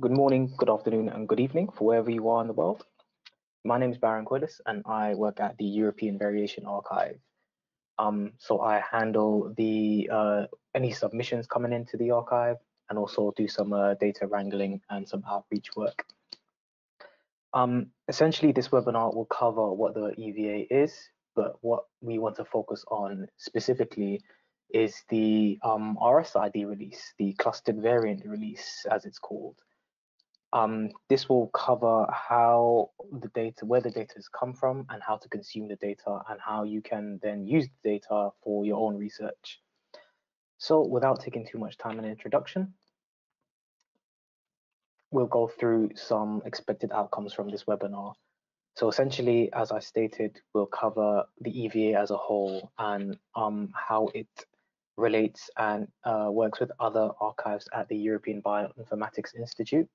good morning, good afternoon, and good evening for wherever you are in the world. My name is Baron Coilis, and I work at the European Variation Archive. Um, so I handle the uh, any submissions coming into the archive, and also do some uh, data wrangling and some outreach work. Um, essentially, this webinar will cover what the EVA is, but what we want to focus on specifically is the um, RSID release, the clustered variant release, as it's called. Um, this will cover how the data, where the data has come from and how to consume the data and how you can then use the data for your own research. So without taking too much time in introduction, we'll go through some expected outcomes from this webinar. So essentially, as I stated, we'll cover the EVA as a whole and um, how it relates and uh, works with other archives at the European Bioinformatics Institute.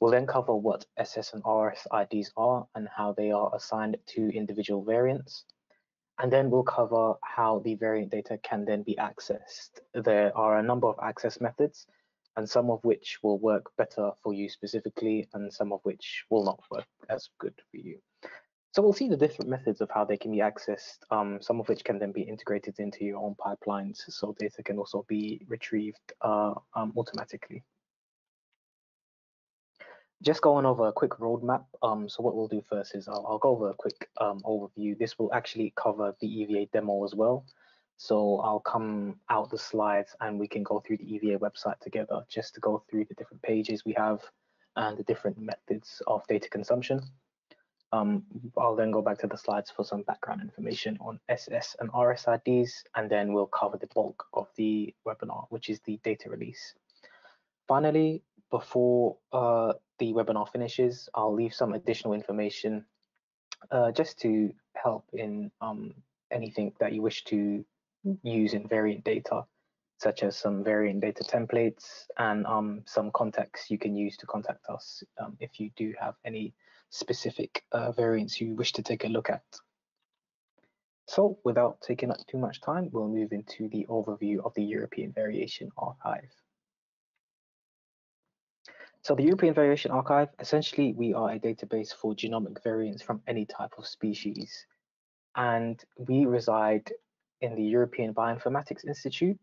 We'll then cover what SS and RS IDs are and how they are assigned to individual variants. And then we'll cover how the variant data can then be accessed. There are a number of access methods, and some of which will work better for you specifically, and some of which will not work as good for you. So we'll see the different methods of how they can be accessed, um, some of which can then be integrated into your own pipelines, so data can also be retrieved uh, um, automatically. Just going over a quick roadmap. Um, so what we'll do first is I'll, I'll go over a quick um, overview. This will actually cover the EVA demo as well. So I'll come out the slides and we can go through the EVA website together just to go through the different pages we have and the different methods of data consumption. Um, I'll then go back to the slides for some background information on SS and RSIDs, and then we'll cover the bulk of the webinar, which is the data release. Finally, before uh, the webinar finishes, I'll leave some additional information uh, just to help in um, anything that you wish to use in variant data, such as some variant data templates and um, some contacts you can use to contact us um, if you do have any specific uh, variants you wish to take a look at. So without taking up too much time, we'll move into the overview of the European Variation Archive. So the European Variation Archive, essentially we are a database for genomic variants from any type of species. And we reside in the European Bioinformatics Institute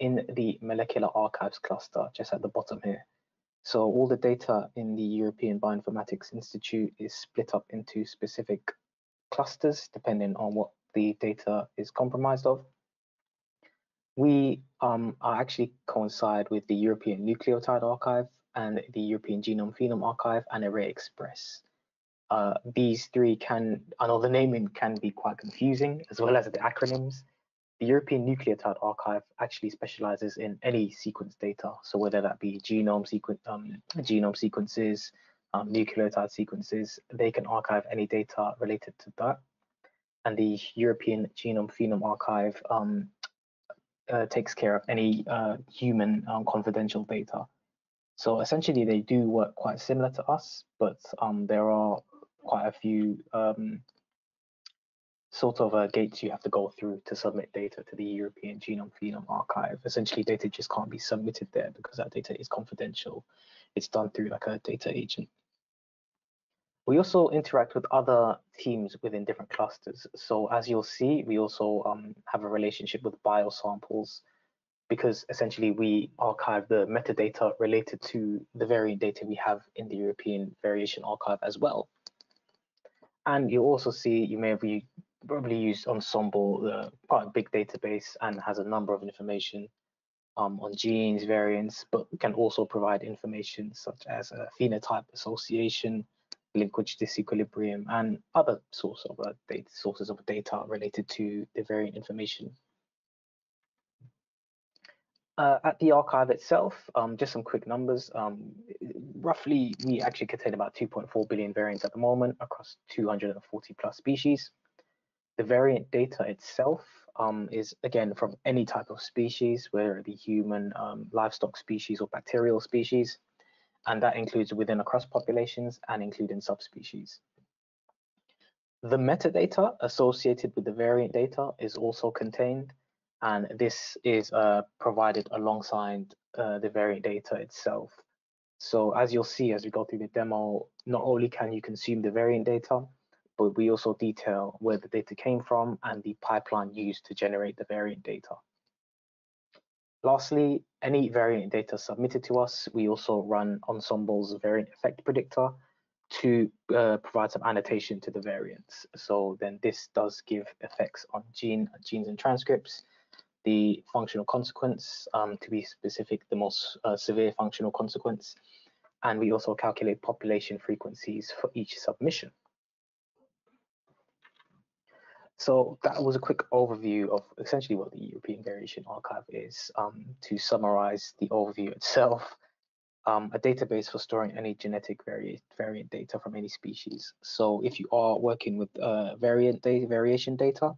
in the Molecular Archives cluster, just at the bottom here. So all the data in the European Bioinformatics Institute is split up into specific clusters, depending on what the data is comprised of. We um, are actually coincide with the European Nucleotide Archive and the European Genome Phenome Archive and Array Express. Uh, these three can, I know the naming can be quite confusing, as well as the acronyms. The European Nucleotide Archive actually specializes in any sequence data, so whether that be genome, sequen um, genome sequences, um, nucleotide sequences, they can archive any data related to that. And the European Genome Phenome Archive um, uh, takes care of any uh, human um, confidential data. So essentially, they do work quite similar to us, but um, there are quite a few um, sort of uh, gates you have to go through to submit data to the European Genome Phenome Archive. Essentially, data just can't be submitted there because that data is confidential. It's done through like a data agent. We also interact with other teams within different clusters. So as you'll see, we also um, have a relationship with biosamples because essentially we archive the metadata related to the variant data we have in the European Variation Archive as well. And you also see, you may have probably used Ensembl, uh, quite a big database and has a number of information um, on genes, variants, but can also provide information such as phenotype association, linkage disequilibrium, and other source of uh, data, sources of data related to the variant information. Uh, at the archive itself, um, just some quick numbers. Um, roughly, we actually contain about 2.4 billion variants at the moment across 240 plus species. The variant data itself um, is again from any type of species, whether it be human, um, livestock species, or bacterial species, and that includes within across populations and including subspecies. The metadata associated with the variant data is also contained, and this is uh, provided alongside uh, the variant data itself. So as you'll see as we go through the demo, not only can you consume the variant data, but we also detail where the data came from and the pipeline used to generate the variant data. Lastly, any variant data submitted to us, we also run Ensembl's variant effect predictor to uh, provide some annotation to the variants. So then this does give effects on gene, genes and transcripts, the functional consequence, um, to be specific, the most uh, severe functional consequence, and we also calculate population frequencies for each submission. So that was a quick overview of essentially what the European Variation Archive is. Um, to summarize the overview itself, um, a database for storing any genetic vari variant data from any species. So if you are working with uh, variant variation data,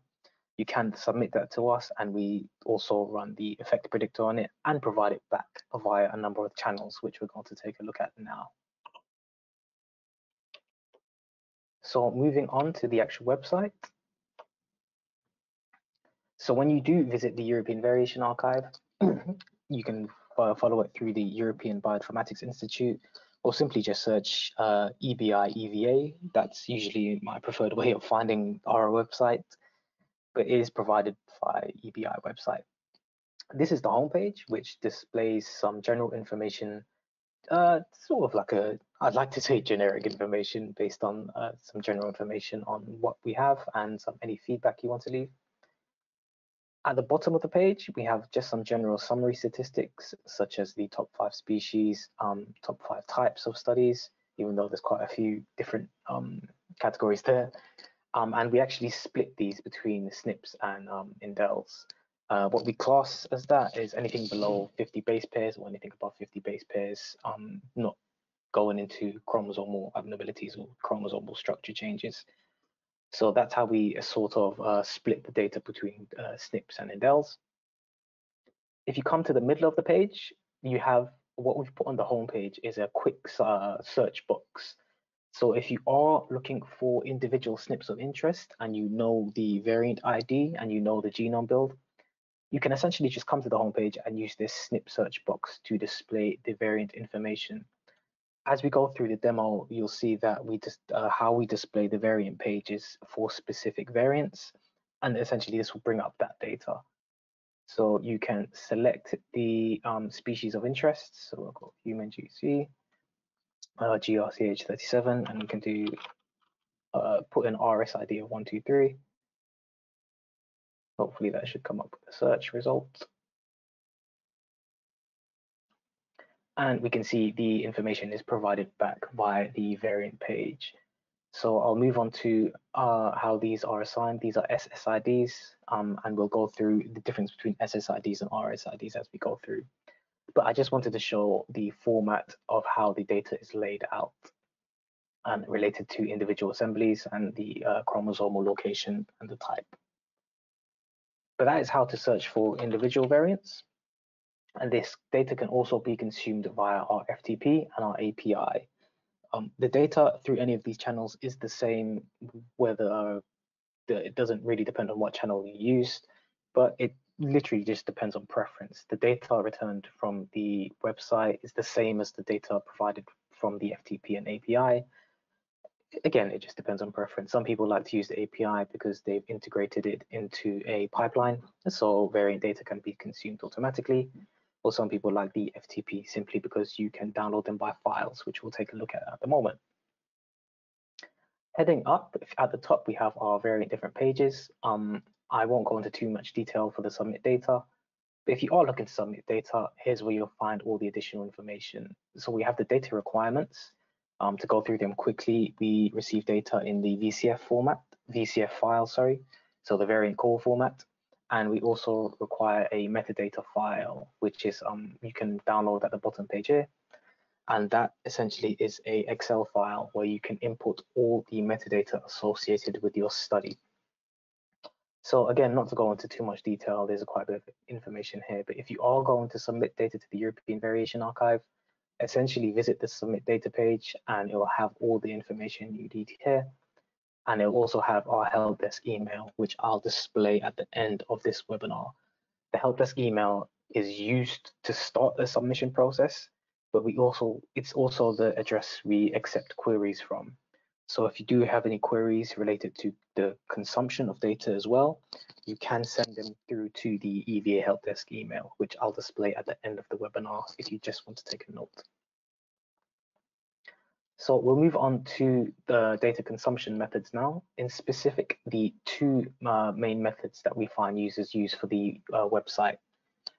you can submit that to us and we also run the effect predictor on it and provide it back via a number of channels, which we're going to take a look at now. So moving on to the actual website. So when you do visit the European Variation Archive, you can follow it through the European Bioinformatics Institute or simply just search uh, EBI EVA. That's usually my preferred way of finding our website, but it is provided by EBI website. This is the homepage, which displays some general information, uh, sort of like a, I'd like to say generic information based on uh, some general information on what we have and some any feedback you want to leave. At the bottom of the page, we have just some general summary statistics, such as the top five species, um, top five types of studies, even though there's quite a few different um, categories there. Um, and we actually split these between the SNPs and um, indels. Uh, what we class as that is anything below 50 base pairs or anything above 50 base pairs, um, not going into chromosomal abnormalities or chromosomal structure changes. So that's how we uh, sort of uh, split the data between uh, SNPs and indels. If you come to the middle of the page, you have what we've put on the home page is a quick uh, search box. So if you are looking for individual SNPs of interest and you know the variant ID and you know the genome build, you can essentially just come to the homepage and use this SNP search box to display the variant information as we go through the demo, you'll see that we just uh, how we display the variant pages for specific variants, and essentially this will bring up that data. So you can select the um, species of interest. So we'll go human GC, uh, GRCH37, and we can do uh, put an RSID of 123. Hopefully that should come up with a search result. and we can see the information is provided back by the variant page. So I'll move on to uh, how these are assigned. These are SSIDs, um, and we'll go through the difference between SSIDs and RSIDs as we go through. But I just wanted to show the format of how the data is laid out and related to individual assemblies and the uh, chromosomal location and the type. But that is how to search for individual variants. And this data can also be consumed via our FTP and our API. Um, the data through any of these channels is the same, whether uh, it doesn't really depend on what channel you use, but it literally just depends on preference. The data returned from the website is the same as the data provided from the FTP and API. Again, it just depends on preference. Some people like to use the API because they've integrated it into a pipeline, so variant data can be consumed automatically or some people like the FTP simply because you can download them by files, which we'll take a look at at the moment. Heading up at the top, we have our variant different pages. Um, I won't go into too much detail for the submit data, but if you are looking to submit data, here's where you'll find all the additional information. So we have the data requirements. Um, to go through them quickly, we receive data in the VCF format, VCF file, sorry, so the variant call format and we also require a metadata file, which is um, you can download at the bottom page here. And that essentially is a Excel file where you can input all the metadata associated with your study. So again, not to go into too much detail, there's quite a bit of information here, but if you are going to submit data to the European Variation Archive, essentially visit the submit data page and it will have all the information you need here and it'll also have our help desk email, which I'll display at the end of this webinar. The help desk email is used to start the submission process. but we also it's also the address we accept queries from. So if you do have any queries related to the consumption of data as well, you can send them through to the EVA Help Desk email, which I'll display at the end of the webinar if you just want to take a note. So we'll move on to the data consumption methods now. In specific, the two uh, main methods that we find users use for the uh, website.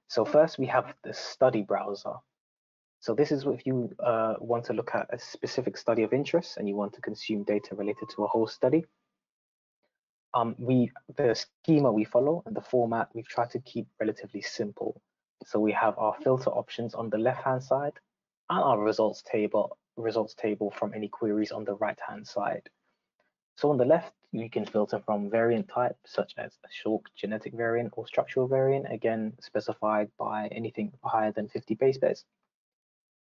So first we have the study browser. So this is if you uh, want to look at a specific study of interest and you want to consume data related to a whole study. Um, we the schema we follow and the format we've tried to keep relatively simple. So we have our filter options on the left hand side and our results table results table from any queries on the right hand side. So on the left, you can filter from variant type, such as a short genetic variant or structural variant, again specified by anything higher than 50 base pairs.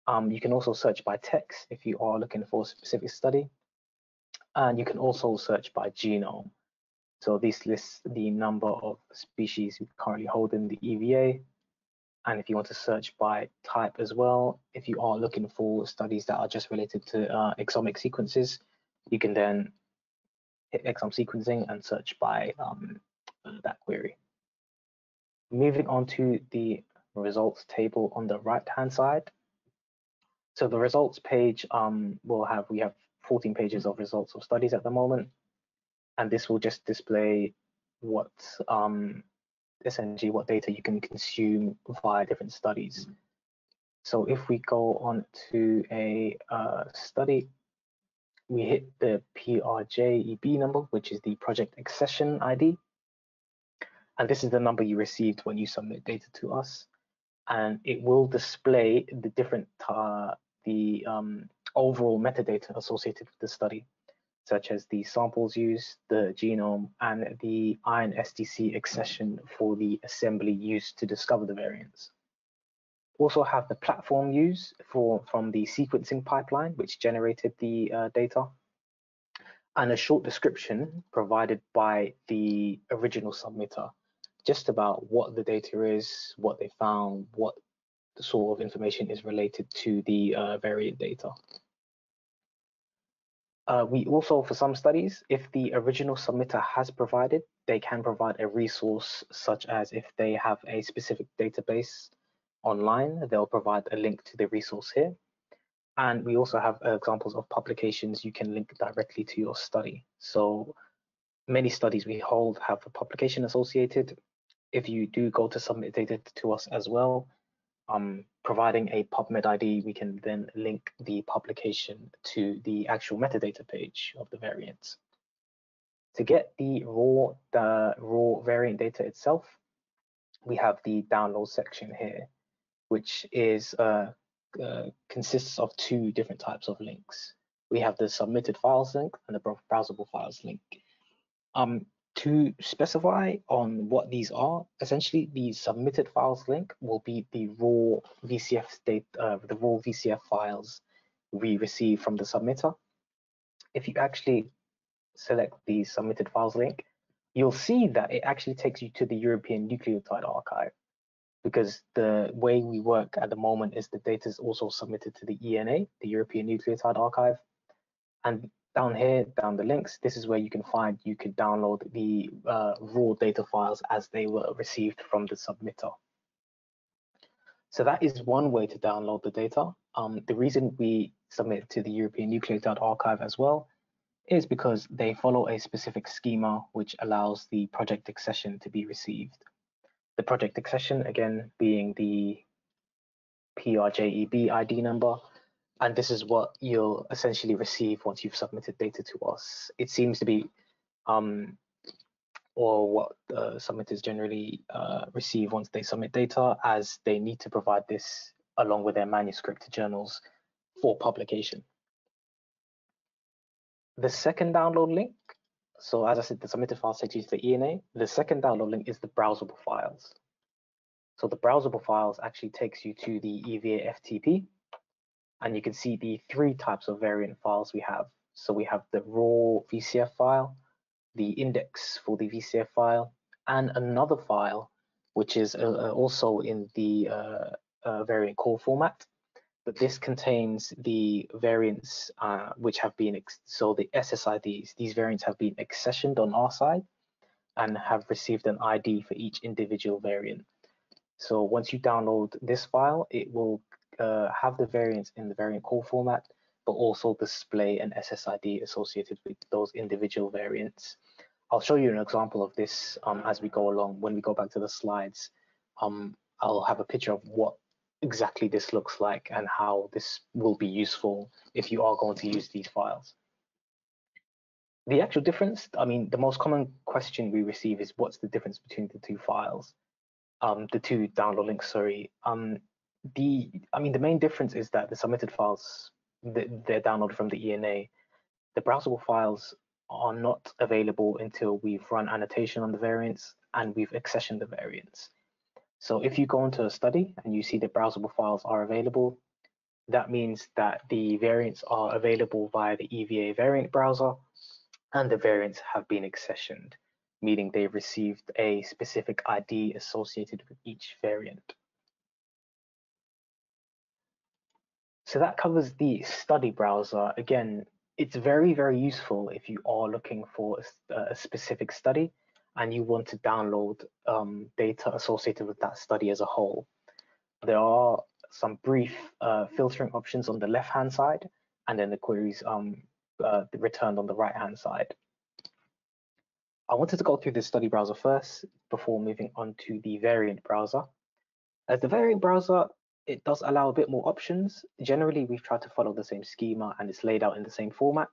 Um, you can also search by text if you are looking for a specific study. And you can also search by genome. So this lists the number of species we currently hold in the EVA. And if you want to search by type as well, if you are looking for studies that are just related to uh, exomic sequences, you can then hit exome sequencing and search by um, that query. Moving on to the results table on the right hand side, so the results page um, will have, we have 14 pages of results of studies at the moment. And this will just display what um, essentially what data you can consume via different studies. So if we go on to a uh, study, we hit the PRJEB number, which is the project accession ID. And this is the number you received when you submit data to us. And it will display the different uh, the um, overall metadata associated with the study, such as the samples used, the genome, and the INSDC accession for the assembly used to discover the variants. Also have the platform used for from the sequencing pipeline, which generated the uh, data, and a short description provided by the original submitter, just about what the data is, what they found, what the sort of information is related to the uh, variant data. Uh, we also, for some studies, if the original submitter has provided, they can provide a resource such as if they have a specific database online, they'll provide a link to the resource here. And we also have examples of publications you can link directly to your study. So many studies we hold have a publication associated. If you do go to submit data to us as well, um, providing a PubMed ID, we can then link the publication to the actual metadata page of the variant. To get the raw, the raw variant data itself, we have the download section here, which is uh, uh, consists of two different types of links. We have the submitted files link and the browsable files link. Um, to specify on what these are, essentially the submitted files link will be the raw VCF state, uh, the raw VCF files we receive from the submitter. If you actually select the submitted files link, you'll see that it actually takes you to the European Nucleotide Archive because the way we work at the moment is the data is also submitted to the ENA, the European Nucleotide Archive. And down here, down the links, this is where you can find, you can download the uh, raw data files as they were received from the submitter. So that is one way to download the data. Um, the reason we submit to the European Nucleotide Archive as well is because they follow a specific schema which allows the project accession to be received. The project accession, again, being the PRJEB ID number, and this is what you'll essentially receive once you've submitted data to us. It seems to be, um, or what uh, submitters generally uh, receive once they submit data, as they need to provide this along with their manuscript to journals for publication. The second download link, so as I said, the submitted files take you to the ENA. The second download link is the browsable files. So the browsable files actually takes you to the EVA FTP, and you can see the three types of variant files we have. So we have the raw VCF file, the index for the VCF file, and another file, which is uh, uh, also in the uh, uh, variant call format. but this contains the variants uh, which have been, so the SSIDs, these variants have been accessioned on our side and have received an ID for each individual variant. So once you download this file, it will uh, have the variants in the variant call format, but also display an SSID associated with those individual variants. I'll show you an example of this um, as we go along. When we go back to the slides, um, I'll have a picture of what exactly this looks like and how this will be useful if you are going to use these files. The actual difference, I mean, the most common question we receive is what's the difference between the two files, um, the two download links, sorry. The, I mean, the main difference is that the submitted files, they're downloaded from the ENA. The browsable files are not available until we've run annotation on the variants and we've accessioned the variants. So if you go into a study and you see the browsable files are available, that means that the variants are available via the EVA variant browser and the variants have been accessioned, meaning they've received a specific ID associated with each variant. So that covers the study browser. Again, it's very, very useful if you are looking for a, a specific study and you want to download um, data associated with that study as a whole. There are some brief uh, filtering options on the left-hand side, and then the queries um, uh, returned on the right-hand side. I wanted to go through the study browser first before moving on to the variant browser. As the variant browser, it does allow a bit more options. Generally, we've tried to follow the same schema and it's laid out in the same format,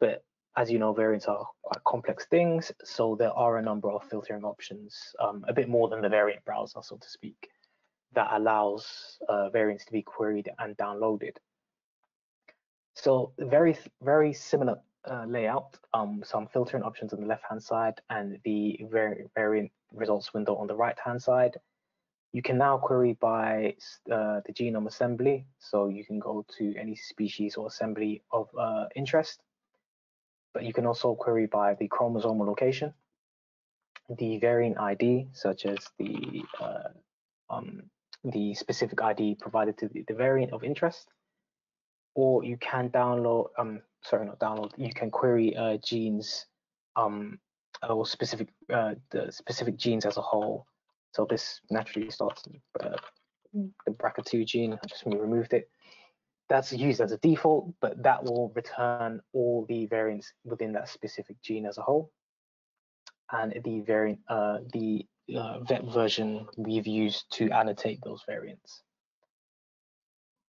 but as you know, variants are quite complex things, so there are a number of filtering options, um, a bit more than the variant browser, so to speak, that allows uh, variants to be queried and downloaded. So very, very similar uh, layout, um, some filtering options on the left-hand side and the variant results window on the right-hand side. You can now query by uh, the genome assembly, so you can go to any species or assembly of uh, interest. But you can also query by the chromosomal location, the variant ID, such as the uh, um, the specific ID provided to the, the, variant of interest, or you can download, um, sorry, not download, you can query uh, genes um, or specific uh, the specific genes as a whole. So this naturally starts uh, the BRCA2 gene. I just removed it that's used as a default, but that will return all the variants within that specific gene as a whole. And the variant, uh, the uh, VEP version we've used to annotate those variants.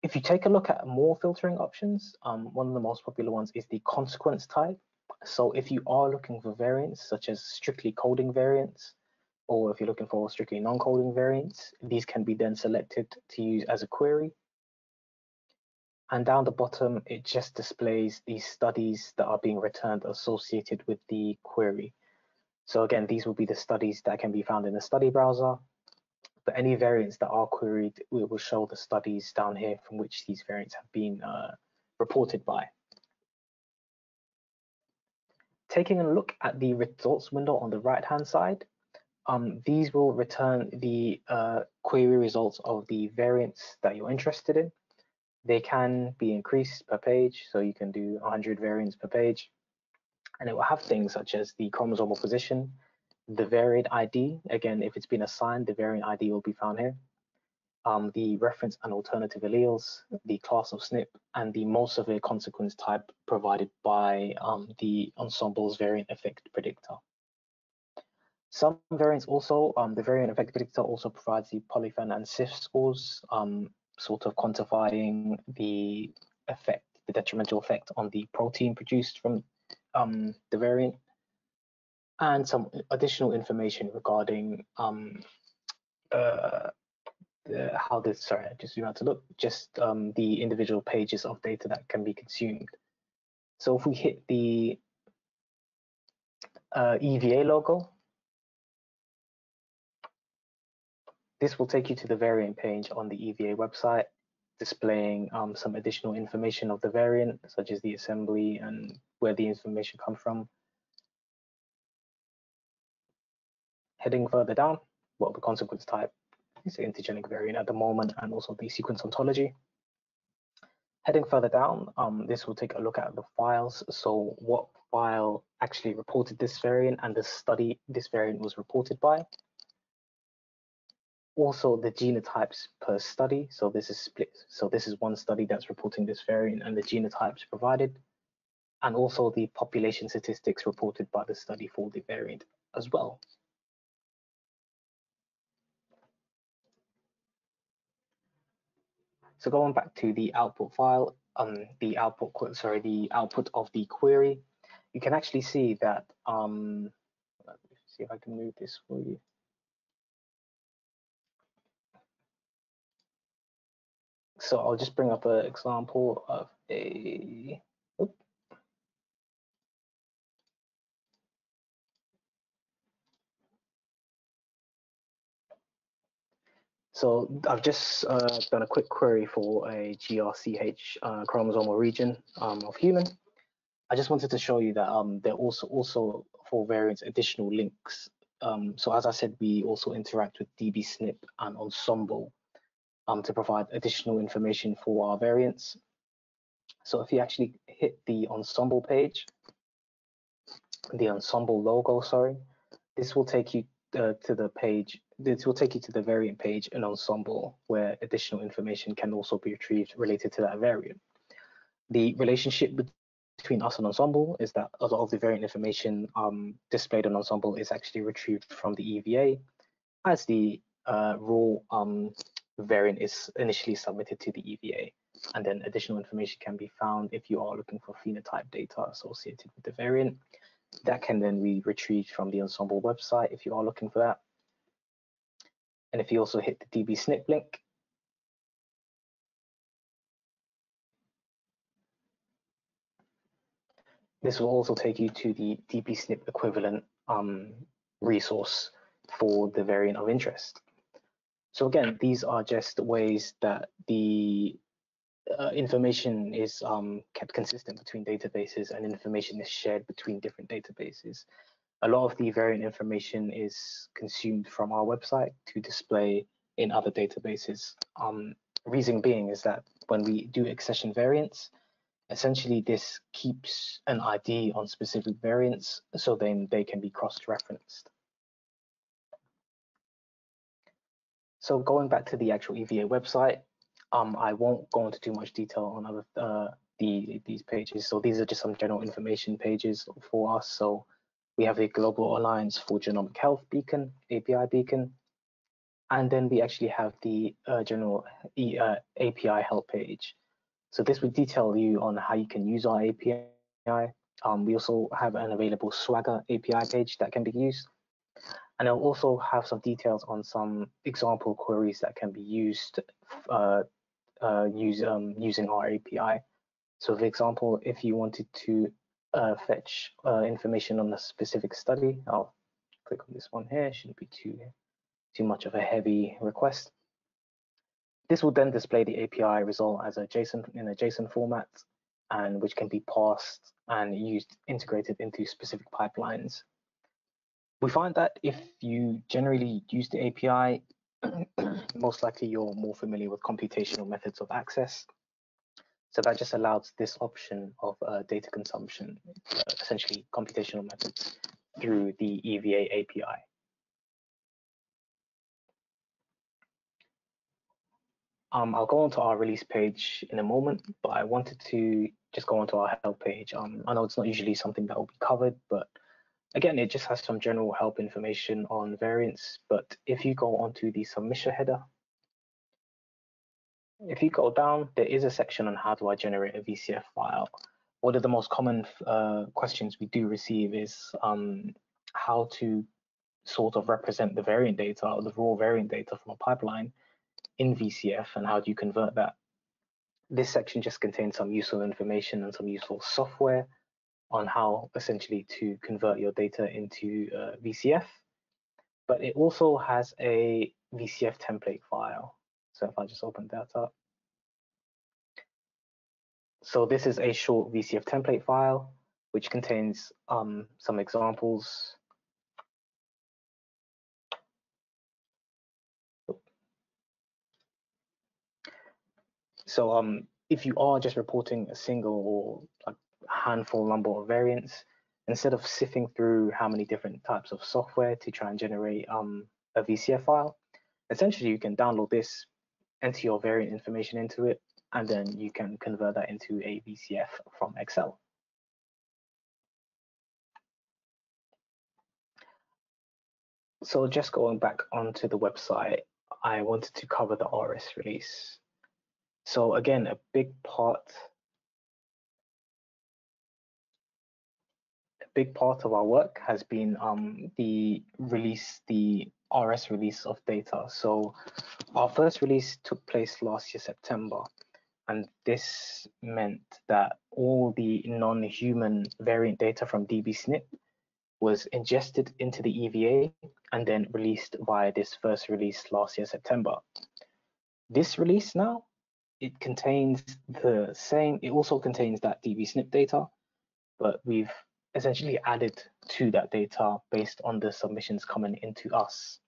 If you take a look at more filtering options, um, one of the most popular ones is the consequence type. So if you are looking for variants, such as strictly coding variants, or if you're looking for strictly non-coding variants, these can be then selected to use as a query and down the bottom, it just displays these studies that are being returned associated with the query. So again, these will be the studies that can be found in the study browser. But any variants that are queried, we will show the studies down here from which these variants have been uh, reported by. Taking a look at the results window on the right-hand side, um, these will return the uh, query results of the variants that you're interested in. They can be increased per page, so you can do 100 variants per page. And it will have things such as the chromosomal position, the variant ID. Again, if it's been assigned, the variant ID will be found here. Um, the reference and alternative alleles, the class of SNP, and the most severe consequence type provided by um, the Ensembl's variant effect predictor. Some variants also, um, the variant effect predictor also provides the polyphen and SIFT scores, um, sort of quantifying the effect, the detrimental effect on the protein produced from um, the variant, and some additional information regarding um, uh, the, how this, sorry, I just you have to look, just um, the individual pages of data that can be consumed. So if we hit the uh, EVA logo, This will take you to the variant page on the EVA website, displaying um, some additional information of the variant, such as the assembly and where the information comes from. Heading further down, well, the consequence type is the intergenic variant at the moment, and also the sequence ontology. Heading further down, um, this will take a look at the files. So what file actually reported this variant and the study this variant was reported by. Also the genotypes per study. So this is split. So this is one study that's reporting this variant and the genotypes provided. And also the population statistics reported by the study for the variant as well. So going back to the output file, um, the output, sorry, the output of the query, you can actually see that, um, let me see if I can move this for you. So I'll just bring up an example of a So I've just uh, done a quick query for a GRCH uh, chromosomal region um, of human. I just wanted to show you that um, there are also also for variants additional links. Um, so as I said, we also interact with dbSNP and Ensembl um, to provide additional information for our variants. So if you actually hit the Ensembl page, the Ensembl logo, sorry, this will take you uh, to the page this will take you to the variant page in Ensembl where additional information can also be retrieved related to that variant. The relationship between us and Ensembl is that a lot of the variant information um, displayed on Ensembl is actually retrieved from the EVA, as the uh, raw um, variant is initially submitted to the EVA. And then additional information can be found if you are looking for phenotype data associated with the variant. That can then be retrieved from the Ensembl website if you are looking for that. And if you also hit the dbSNP link, this will also take you to the dbSNP equivalent um, resource for the variant of interest. So again, these are just ways that the uh, information is um, kept consistent between databases and information is shared between different databases a lot of the variant information is consumed from our website to display in other databases. Um, reason being is that when we do accession variants, essentially this keeps an ID on specific variants so then they can be cross-referenced. So going back to the actual EVA website, um, I won't go into too much detail on other uh, the these pages. So these are just some general information pages for us. So we have a Global Alliance for Genomic Health beacon, API beacon, and then we actually have the uh, general e, uh, API help page. So this would detail you on how you can use our API. Um, we also have an available Swagger API page that can be used. And I'll also have some details on some example queries that can be used uh, uh, use, um, using our API. So for example, if you wanted to uh, fetch uh, information on a specific study. I'll click on this one here. Shouldn't be too too much of a heavy request. This will then display the API result as a JSON in a JSON format, and which can be parsed and used integrated into specific pipelines. We find that if you generally use the API, most likely you're more familiar with computational methods of access. So that just allows this option of uh, data consumption, uh, essentially computational methods through the EVA API. Um, I'll go onto our release page in a moment, but I wanted to just go onto our help page. Um, I know it's not usually something that will be covered, but again, it just has some general help information on variants. But if you go onto the submission header, if you go down, there is a section on how do I generate a VCF file. One of the most common uh, questions we do receive is um, how to sort of represent the variant data or the raw variant data from a pipeline in VCF and how do you convert that. This section just contains some useful information and some useful software on how essentially to convert your data into uh, VCF. But it also has a VCF template file so if I just open that up. So this is a short VCF template file, which contains um, some examples. So um, if you are just reporting a single or like handful number of variants, instead of sifting through how many different types of software to try and generate um, a VCF file, essentially you can download this, enter your variant information into it, and then you can convert that into a VCF from Excel. So just going back onto the website, I wanted to cover the RS release. So again, a big part big part of our work has been um, the release, the RS release of data. So our first release took place last year, September, and this meant that all the non-human variant data from DBSNP was ingested into the EVA and then released via this first release last year, September. This release now, it contains the same, it also contains that DBSNP data, but we've essentially added to that data based on the submissions coming into us.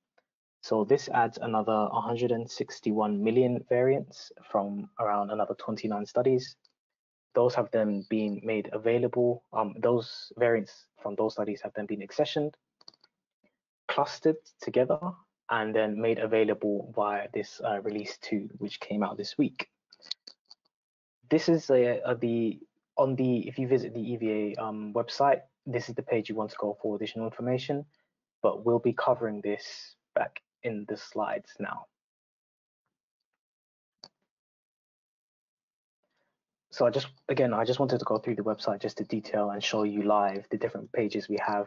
So this adds another 161 million variants from around another 29 studies those have then been made available. Um, those variants from those studies have then been accessioned, clustered together, and then made available via this uh, release two, which came out this week. This is a, a, the on the if you visit the EVA um, website, this is the page you want to go for additional information, but we'll be covering this back in the slides now. so I just, again, I just wanted to go through the website just to detail and show you live the different pages we have.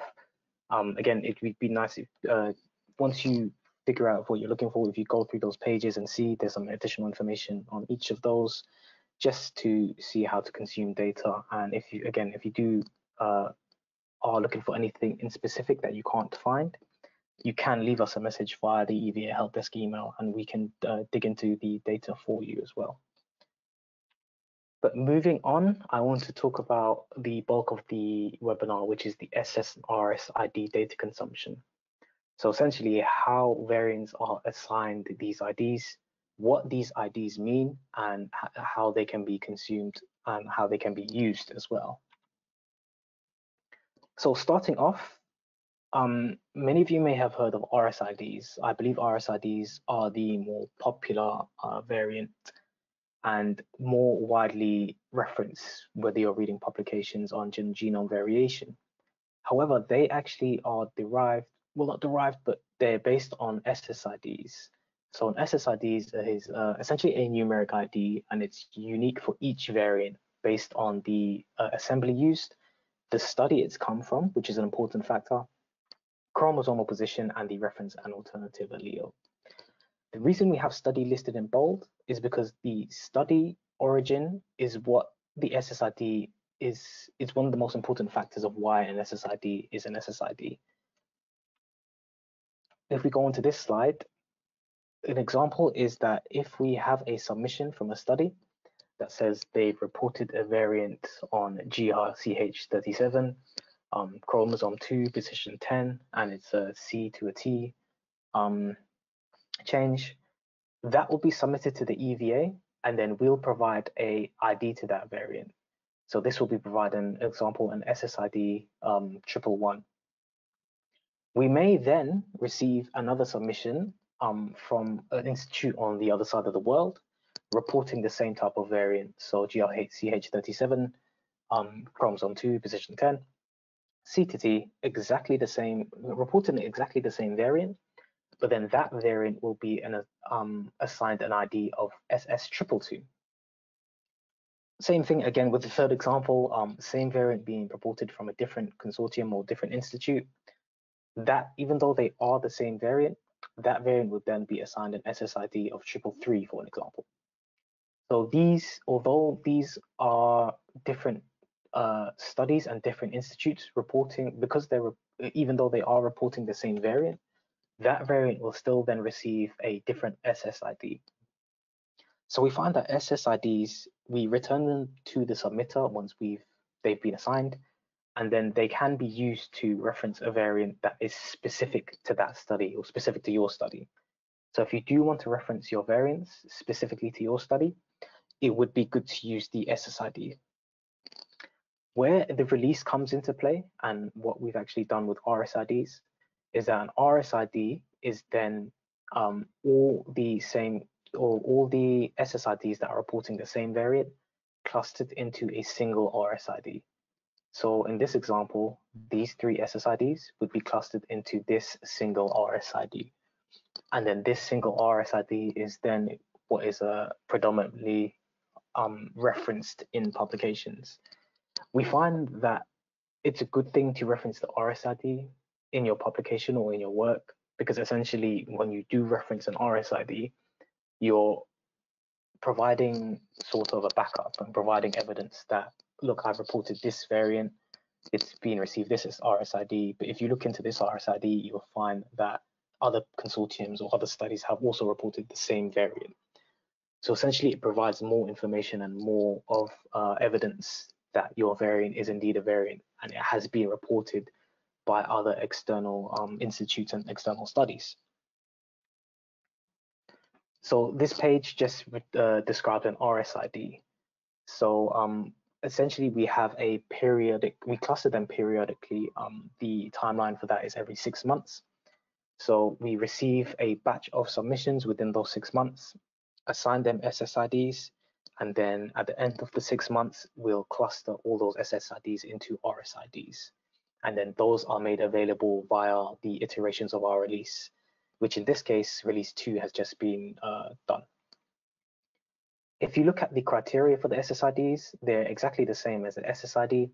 Um, again, it would be nice if uh, once you figure out what you're looking for, if you go through those pages and see there's some additional information on each of those, just to see how to consume data. And if you, again, if you do uh, are looking for anything in specific that you can't find, you can leave us a message via the EVA help desk email and we can uh, dig into the data for you as well. But moving on, I want to talk about the bulk of the webinar, which is the SSRS ID data consumption. So essentially how variants are assigned these IDs, what these IDs mean, and how they can be consumed and how they can be used as well. So starting off, um, many of you may have heard of RSIDs. I believe RSIDs are the more popular uh, variant and more widely referenced whether you're reading publications on genome variation. However, they actually are derived, well, not derived, but they're based on SSIDs. So an SSID is uh, essentially a numeric ID, and it's unique for each variant based on the uh, assembly used, the study it's come from, which is an important factor, chromosomal position, and the reference and alternative allele. The reason we have study listed in bold is because the study origin is what the SSID is, is one of the most important factors of why an SSID is an SSID. If we go on to this slide, an example is that if we have a submission from a study that says they've reported a variant on GRCH37, um, chromosome 2, position 10, and it's a C to a T, um, change, that will be submitted to the EVA, and then we'll provide a ID to that variant. So this will be providing, example, an SSID um, triple one. We may then receive another submission um, from an institute on the other side of the world reporting the same type of variant. So GRCH37, um, chromosome 2, position 10, C to T, exactly the same, reporting exactly the same variant, but then that variant will be an, um, assigned an ID of SS222. Same thing again with the third example, um, same variant being reported from a different consortium or different institute. That even though they are the same variant, that variant would then be assigned an SSID of triple three, for an example. So these, although these are different uh, studies and different institutes reporting, because they're even though they are reporting the same variant, that variant will still then receive a different SSID. So we find that SSIDs, we return them to the submitter once we've they've been assigned, and then they can be used to reference a variant that is specific to that study or specific to your study. So if you do want to reference your variants specifically to your study, it would be good to use the SSID. Where the release comes into play and what we've actually done with RSIDs is that an RSID is then um, all the same or all the SSIDs that are reporting the same variant clustered into a single RSID. So in this example, these three SSIDs would be clustered into this single RSID. And then this single RSID is then what is uh, predominantly um, referenced in publications. We find that it's a good thing to reference the RSID in your publication or in your work, because essentially when you do reference an RSID, you're providing sort of a backup and providing evidence that, look, I've reported this variant, it's been received this as RSID, but if you look into this RSID, you'll find that other consortiums or other studies have also reported the same variant. So essentially it provides more information and more of uh, evidence that your variant is indeed a variant and it has been reported by other external um, institutes and external studies. So this page just uh, described an RSID. So um, essentially we have a periodic, we cluster them periodically. Um, the timeline for that is every six months. So we receive a batch of submissions within those six months, assign them SSIDs, and then at the end of the six months, we'll cluster all those SSIDs into RSIDs. And then those are made available via the iterations of our release which in this case, release two has just been uh, done. If you look at the criteria for the SSIDs, they're exactly the same as the SSID,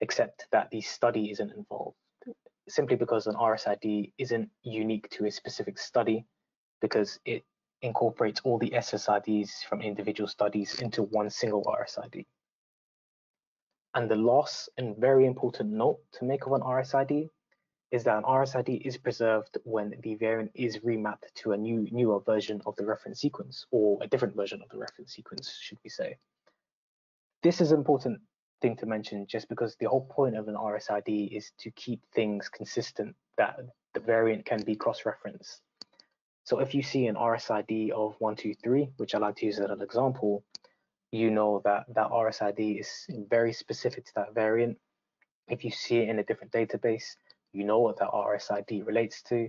except that the study isn't involved, simply because an RSID isn't unique to a specific study, because it incorporates all the SSIDs from individual studies into one single RSID. And the last and very important note to make of an RSID is that an RSID is preserved when the variant is remapped to a new newer version of the reference sequence or a different version of the reference sequence, should we say. This is an important thing to mention just because the whole point of an RSID is to keep things consistent that the variant can be cross-referenced. So if you see an RSID of 123, which I like to use as an example, you know that that RSID is very specific to that variant. If you see it in a different database, you know what that RSID relates to,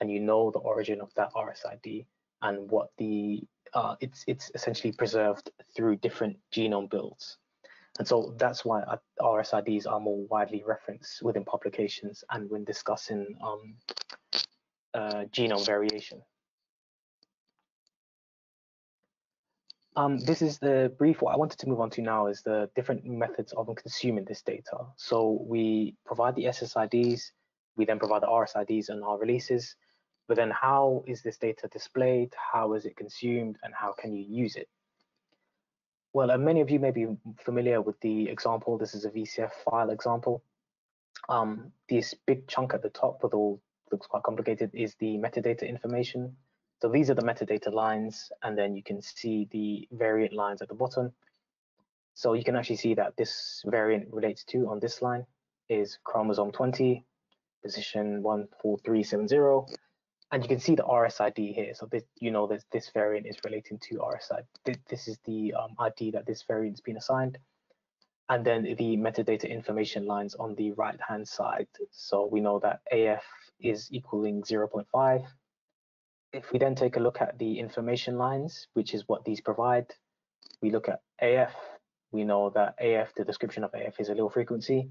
and you know the origin of that RSID and what the uh, it's it's essentially preserved through different genome builds. And so that's why RSIDs are more widely referenced within publications and when discussing um, uh, genome variation. Um, this is the brief. What I wanted to move on to now is the different methods of consuming this data. So we provide the SSIDs, we then provide the RSIDs and our releases. But then how is this data displayed? How is it consumed? And how can you use it? Well, many of you may be familiar with the example. This is a VCF file example. Um, this big chunk at the top with all looks quite complicated is the metadata information. So these are the metadata lines, and then you can see the variant lines at the bottom. So you can actually see that this variant relates to on this line is chromosome 20, position 14370. And you can see the RSID here. So this, you know that this variant is relating to RSID. This, this is the um, ID that this variant's been assigned. And then the metadata information lines on the right-hand side. So we know that AF is equaling 0.5. If we then take a look at the information lines, which is what these provide, we look at AF, we know that AF, the description of AF is allele frequency.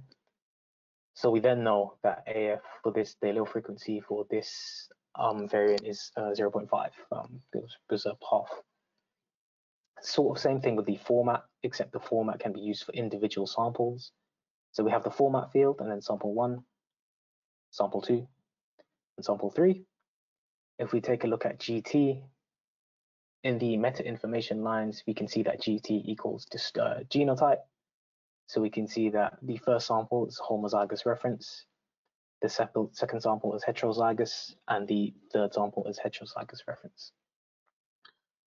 So we then know that AF for this, allele frequency for this um, variant is uh, 0.5, um, because half. Sort of same thing with the format, except the format can be used for individual samples. So we have the format field and then sample one, sample two, and sample three. If we take a look at GT, in the meta information lines, we can see that GT equals just uh, genotype so we can see that the first sample is homozygous reference, the second sample is heterozygous, and the third sample is heterozygous reference.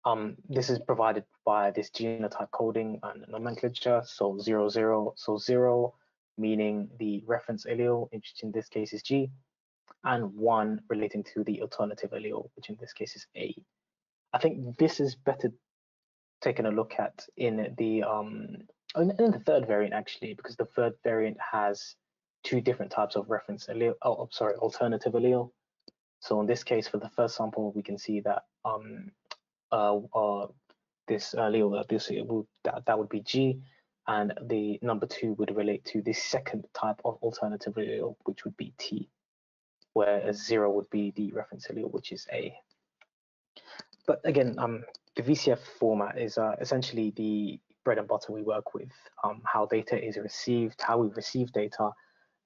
Um, this is provided by this genotype coding and nomenclature. So zero zero, so zero meaning the reference allele, which in this case is G, and one relating to the alternative allele, which in this case is A. I think this is better taken a look at in the um, in, in the third variant actually, because the third variant has two different types of reference allele. Oh, sorry, alternative allele. So in this case, for the first sample, we can see that um, uh, uh, this allele, uh, this would, that, that would be G, and the number two would relate to the second type of alternative allele, which would be T, whereas zero would be the reference allele, which is A. But again, um, the VCF format is uh, essentially the bread and butter we work with, um, how data is received, how we receive data,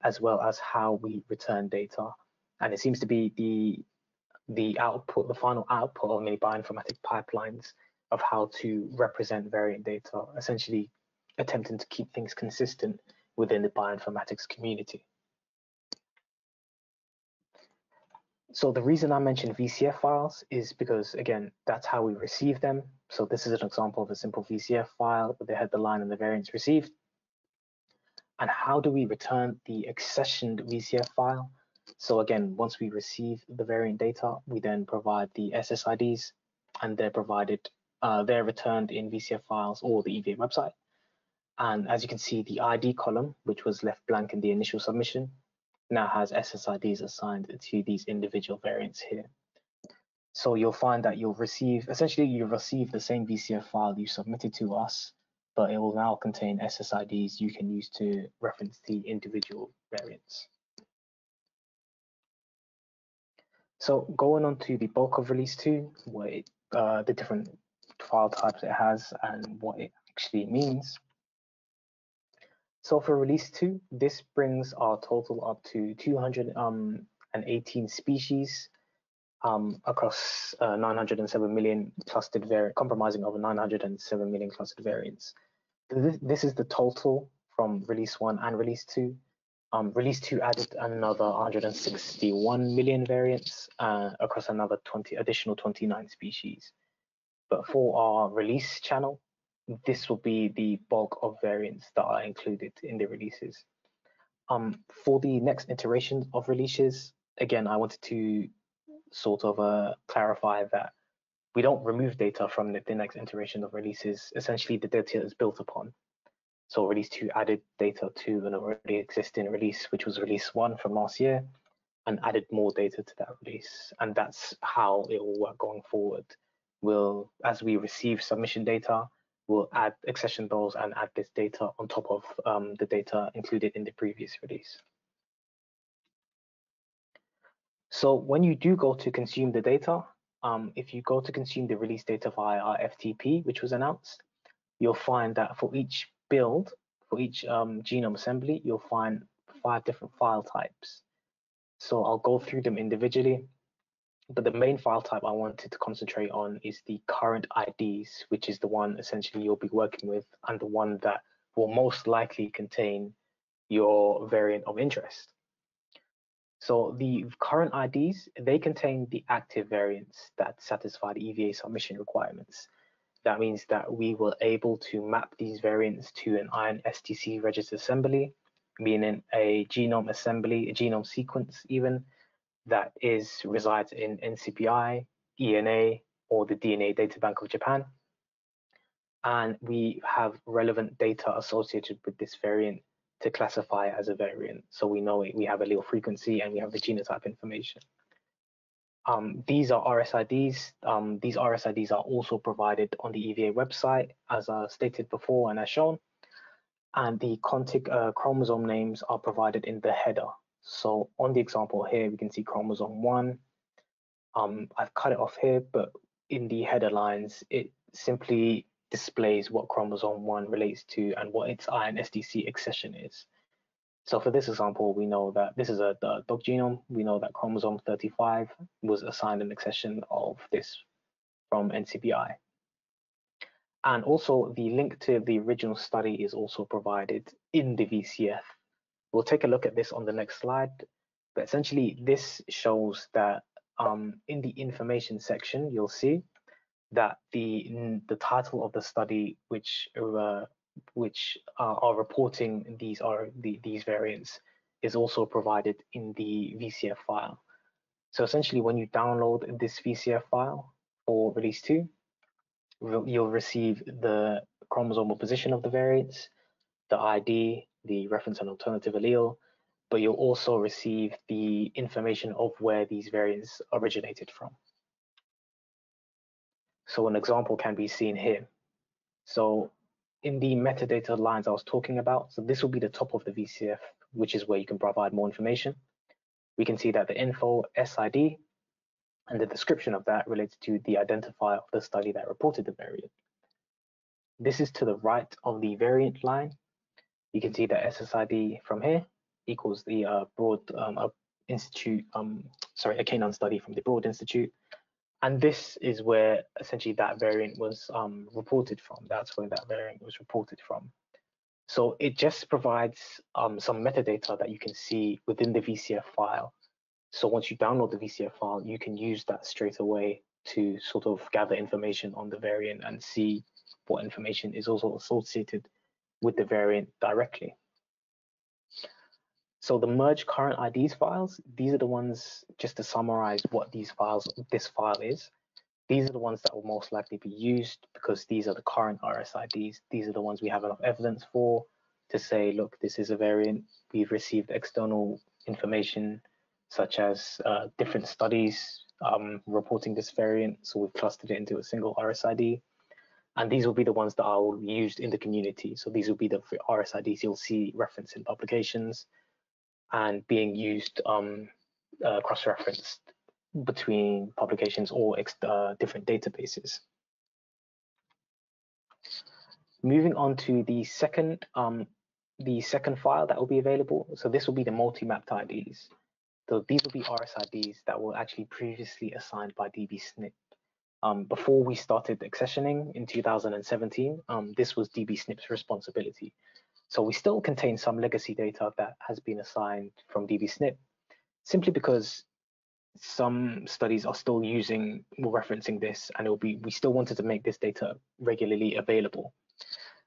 as well as how we return data. And it seems to be the the output, the final output of many bioinformatic pipelines of how to represent variant data, essentially attempting to keep things consistent within the bioinformatics community. So the reason I mentioned VCF files is because, again, that's how we receive them. So this is an example of a simple VCF file with the line and the variants received. And how do we return the accessioned VCF file? So again, once we receive the variant data, we then provide the SSIDs and they're provided, uh, they're returned in VCF files or the EVA website. And as you can see, the ID column, which was left blank in the initial submission, now has SSIDs assigned to these individual variants here. So you'll find that you'll receive, essentially you'll receive the same VCF file you submitted to us, but it will now contain SSIDs you can use to reference the individual variants. So going on to the bulk of release two, what it, uh, the different file types it has and what it actually means. So for release two, this brings our total up to 218 um, species um, across uh, 907 million clustered variants, comprising over 907 million clustered variants. This, this, is the total from release one and release two. Um, release two added another 161 million variants uh, across another 20 additional 29 species. But for our release channel, this will be the bulk of variants that are included in the releases. Um, for the next iteration of releases, again, I wanted to sort of uh, clarify that we don't remove data from the, the, next iteration of releases. Essentially, the data is built upon. So release two added data to an already existing release, which was release one from last year, and added more data to that release. And that's how it will work going forward. We'll, as we receive submission data, we'll add accession those and add this data on top of um, the data included in the previous release. So when you do go to consume the data, um, if you go to consume the release data via our FTP, which was announced, you'll find that for each build, for each um, genome assembly, you'll find five different file types. So I'll go through them individually but the main file type I wanted to concentrate on is the current IDs, which is the one essentially you'll be working with and the one that will most likely contain your variant of interest. So the current IDs, they contain the active variants that satisfy the EVA submission requirements. That means that we were able to map these variants to an INSDC registered assembly, meaning a genome assembly, a genome sequence even, that is resides in NCBI, ENA, or the DNA Data Bank of Japan. And we have relevant data associated with this variant to classify as a variant. So we know we have a allele frequency and we have the genotype information. Um, these are RSIDs. Um, these RSIDs are also provided on the EVA website, as uh, stated before and as shown. And the contig uh, chromosome names are provided in the header so on the example here, we can see chromosome one. Um, I've cut it off here, but in the header lines, it simply displays what chromosome one relates to and what its INSDC accession is. So for this example, we know that this is a dog genome. We know that chromosome 35 was assigned an accession of this from NCBI. And also the link to the original study is also provided in the VCF We'll take a look at this on the next slide. But essentially, this shows that um, in the information section, you'll see that the the title of the study, which uh, which uh, are reporting these are the, these variants, is also provided in the VCF file. So essentially, when you download this VCF file for release two, you'll receive the chromosomal position of the variants, the ID, the reference and alternative allele, but you'll also receive the information of where these variants originated from. So an example can be seen here. So in the metadata lines I was talking about, so this will be the top of the VCF, which is where you can provide more information. We can see that the info SID and the description of that relates to the identifier of the study that reported the variant. This is to the right of the variant line. You can see that SSID from here equals the uh, Broad um, uh, Institute, um, sorry, a canine study from the Broad Institute. And this is where essentially that variant was um, reported from. That's where that variant was reported from. So it just provides um, some metadata that you can see within the VCF file. So once you download the VCF file, you can use that straight away to sort of gather information on the variant and see what information is also associated with the variant directly. So the merge current IDs files, these are the ones, just to summarize what these files, this file is. These are the ones that will most likely be used because these are the current RSIDs. These are the ones we have enough evidence for to say, look, this is a variant. We've received external information such as uh, different studies um, reporting this variant. So we've clustered it into a single RSID. And these will be the ones that are used in the community. So these will be the RSIDs you'll see referenced in publications and being used um, uh, cross-referenced between publications or uh, different databases. Moving on to the second um, the second file that will be available. So this will be the multi-mapped IDs. So these will be RSIDs that were actually previously assigned by DBSNP. Um, before we started accessioning in 2017, um, this was DBSNP's responsibility. So we still contain some legacy data that has been assigned from DBSNP, simply because some studies are still using or referencing this, and it will be we still wanted to make this data regularly available.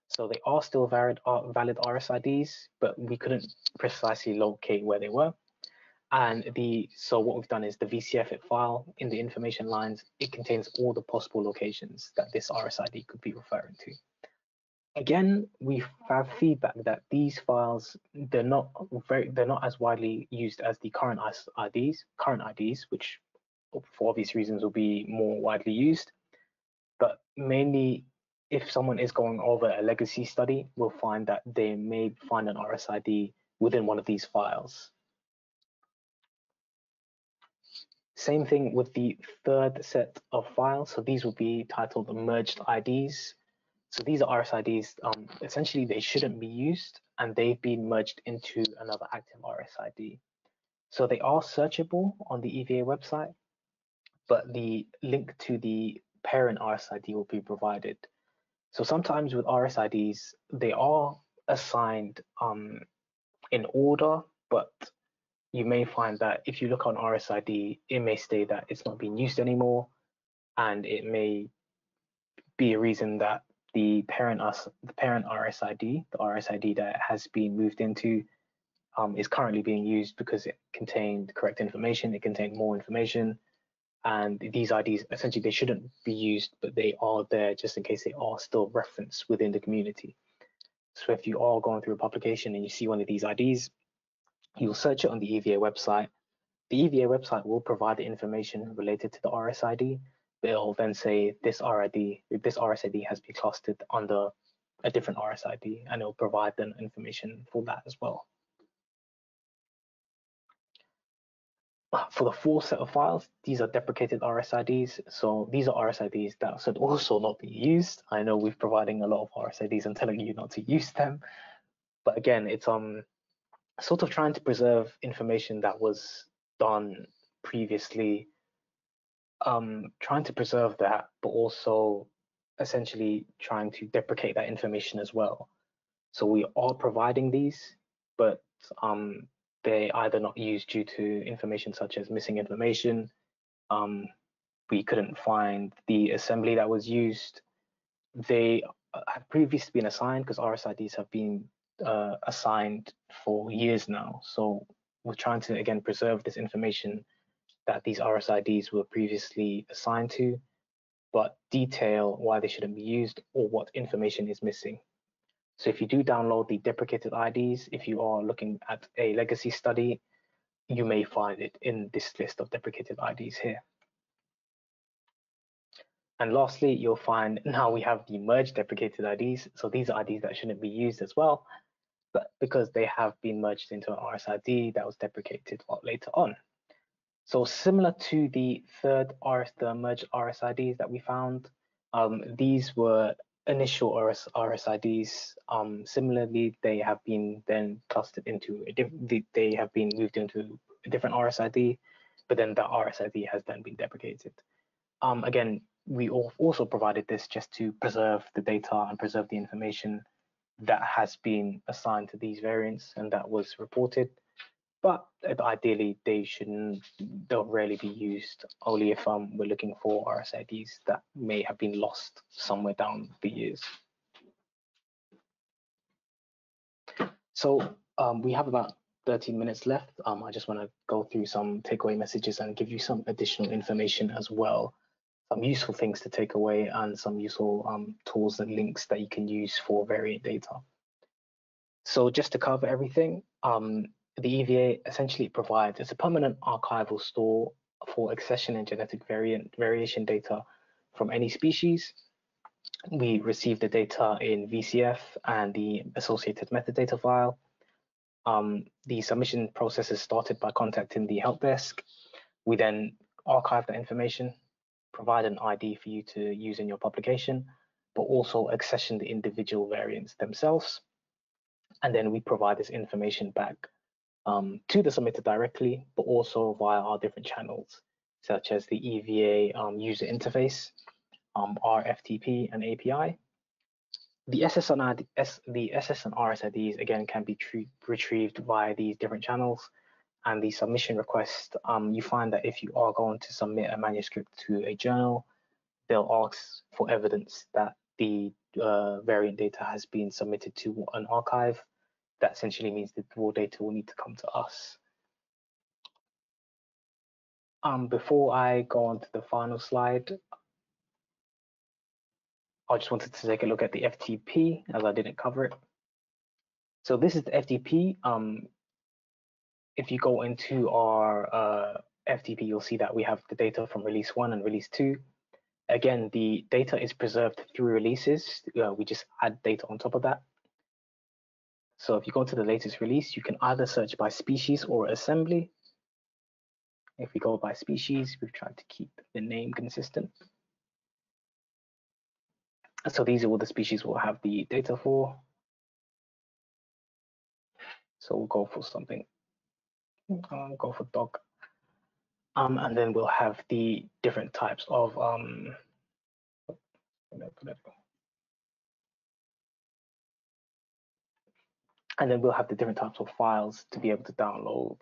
So they are still valid, uh, valid RSIDs, but we couldn't precisely locate where they were. And the so what we've done is the VCF it file in the information lines, it contains all the possible locations that this RSID could be referring to. Again, we have feedback that these files they're not very they're not as widely used as the current IDs, current IDs, which for obvious reasons will be more widely used. But mainly, if someone is going over a legacy study, we'll find that they may find an RSID within one of these files. Same thing with the third set of files. So these will be titled merged IDs. So these are RSIDs. Um, essentially, they shouldn't be used, and they've been merged into another active RSID. So they are searchable on the EVA website, but the link to the parent RSID will be provided. So sometimes with RSIDs, they are assigned um, in order, but you may find that if you look on RSID, it may say that it's not being used anymore, and it may be a reason that the parent the parent RSID, the RSID that has been moved into, um, is currently being used because it contained correct information, it contained more information, and these IDs essentially they shouldn't be used, but they are there just in case they are still referenced within the community. So if you are going through a publication and you see one of these IDs, you'll search it on the EVA website. The EVA website will provide the information related to the RSID, it'll then say this RID, this RSID has been clustered under a different RSID, and it'll provide the information for that as well. For the full set of files, these are deprecated RSIDs. So these are RSIDs that should also not be used. I know we're providing a lot of RSIDs and telling you not to use them. But again, it's um sort of trying to preserve information that was done previously um, trying to preserve that, but also essentially trying to deprecate that information as well. So we are providing these, but um, they either not used due to information such as missing information. Um, we couldn't find the assembly that was used. They uh, have previously been assigned because RSIDs have been uh, assigned for years now. So we're trying to again preserve this information that these RSIDs were previously assigned to. but detail why they shouldn't be used or what information is missing. So if you do download the deprecated IDs, if you are looking at a legacy study, you may find it in this list of deprecated IDs here. And lastly, you'll find now we have the merged deprecated IDs. So these are IDs that shouldn't be used as well, but because they have been merged into an RSID that was deprecated later on. So similar to the third RS, the merged RSIDs that we found, um, these were initial RS, RSIDs. Um, similarly, they have been then clustered into a different, they have been moved into a different RSID, but then the RSID has then been deprecated. Um, again, we also provided this just to preserve the data and preserve the information that has been assigned to these variants and that was reported. But ideally, they shouldn't, they'll rarely be used only if um, we're looking for RSIDs that may have been lost somewhere down the years. So um, we have about 13 minutes left. Um, I just want to go through some takeaway messages and give you some additional information as well some useful things to take away and some useful um, tools and links that you can use for variant data. So just to cover everything, um, the EVA essentially provides it's a permanent archival store for accession and genetic variant variation data from any species. We receive the data in VCF and the associated metadata file. Um, the submission process is started by contacting the help desk. We then archive the information provide an ID for you to use in your publication, but also accession the individual variants themselves. And then we provide this information back um, to the submitter directly, but also via our different channels, such as the EVA um, user interface, um, RFTP and API. The SS, and the SS and RSIDs, again, can be retrieved via these different channels, and the submission request, um, you find that if you are going to submit a manuscript to a journal, they'll ask for evidence that the uh, variant data has been submitted to an archive. That essentially means the raw data will need to come to us. Um, before I go on to the final slide, I just wanted to take a look at the FTP as I didn't cover it. So this is the FTP. Um, if you go into our uh, FTP, you'll see that we have the data from release one and release two. Again, the data is preserved through releases. Uh, we just add data on top of that. So if you go to the latest release, you can either search by species or assembly. If we go by species, we've tried to keep the name consistent. So these are all the species we'll have the data for. So we'll go for something um, go for dog. Um, and then we'll have the different types of um, and then we'll have the different types of files to be able to download.